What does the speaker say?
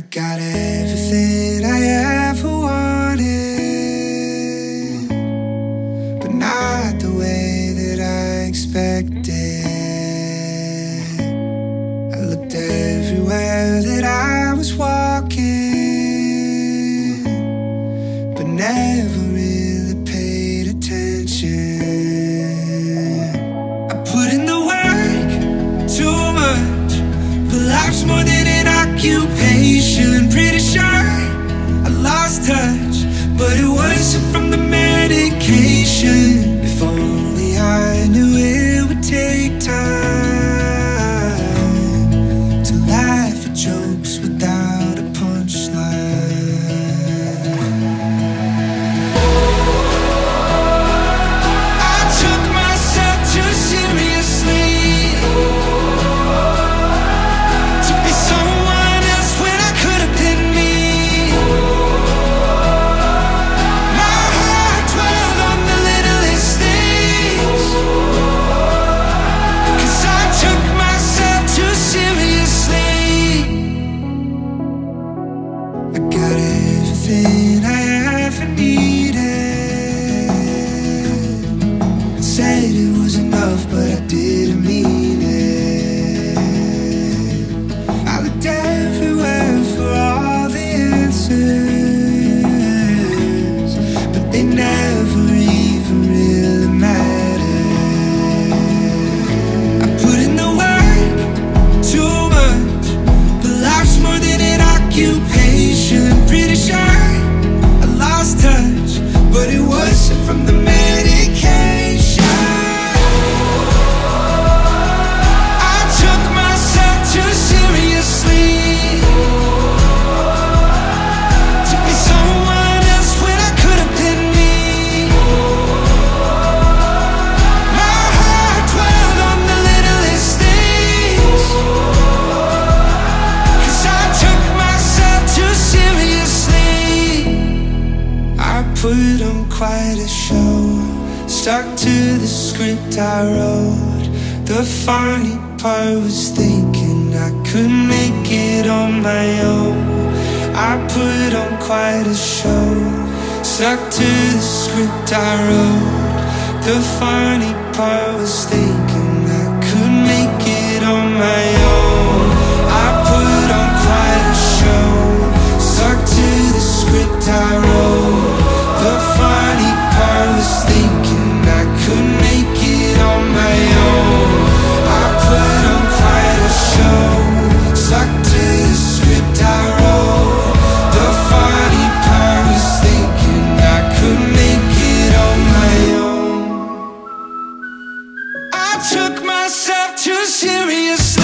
got everything I ever wanted, but not the way that I expected. I looked everywhere that I was walking, but never really paid attention. I put in the work too much, but life's more than an occupation. Pretty sure I lost touch, but it wasn't from Said it was enough, but I didn't mean it. I looked everywhere for all the answers, Put on quite a show, stuck to the script I wrote. The funny part was thinking I could make it on my own. I put on quite a show, stuck to the script I wrote. The funny part was thinking I could make it on my own. took myself too seriously.